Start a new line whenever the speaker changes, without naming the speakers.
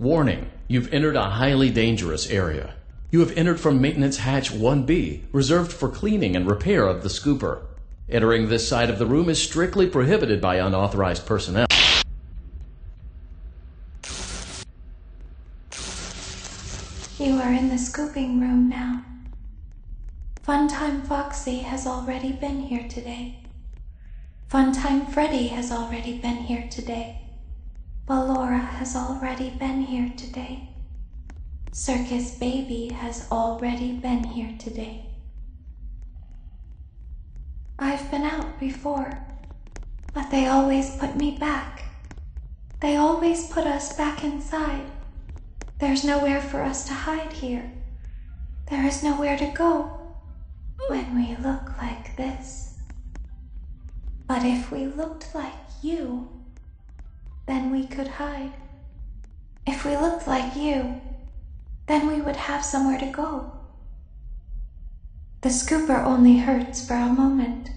Warning, you've entered a highly dangerous area. You have entered from Maintenance Hatch 1B, reserved for cleaning and repair of the scooper. Entering this side of the room is strictly prohibited by unauthorized personnel.
You are in the scooping room now. Funtime Foxy has already been here today. Funtime Freddy has already been here today. Ballora has already been here today. Circus Baby has already been here today. I've been out before, but they always put me back. They always put us back inside. There's nowhere for us to hide here. There is nowhere to go when we look like this. But if we looked like you, then we could hide. If we looked like you, then we would have somewhere to go. The scooper only hurts for a moment.